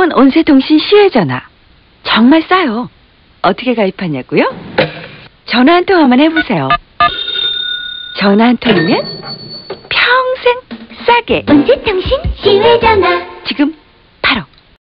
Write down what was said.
새로운 온세통신 시외전화. 정말 싸요. 어떻게 가입하냐고요? 전화 한 통화만 해보세요. 전화 한 통이면 평생 싸게. 온세통신 시외전화 지금